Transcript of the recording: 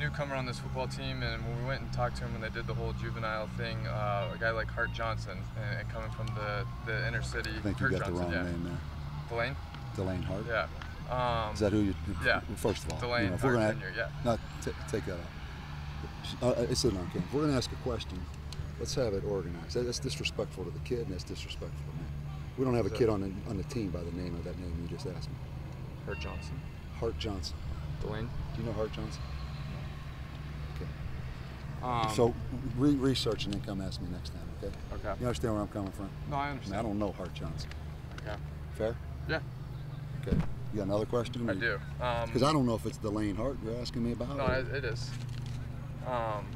newcomer on this football team, and when we went and talked to him when they did the whole juvenile thing, uh, a guy like Hart Johnson, and, and coming from the, the inner city. I think you Hart got the Johnson, wrong yeah. name there. Delane. Delane Hart. Yeah. Um, Is that who you? Yeah. First of all, Delane you know, if we're Hart gonna Jr., yeah. not t- take that out. Uh, it's an on. If we're gonna ask a question, let's have it organized. That- That's disrespectful to the kid, and that's disrespectful to me. We don't have a kid on the, on the team by the name of that name you just asked me. Hart Johnson. Hart Johnson. Delane. Do you know Hart Johnson? Um, so re- research and then come ask me next time. Okay. Okay. You understand where I'm coming from? No, I I, mean, understand. I don't know Hart Johnson. Okay. Fair? Yeah, Okay. You got another question? I do. Um, Because I don't know if it's Delane Hart you're asking me about. No, or- it, it is. Um,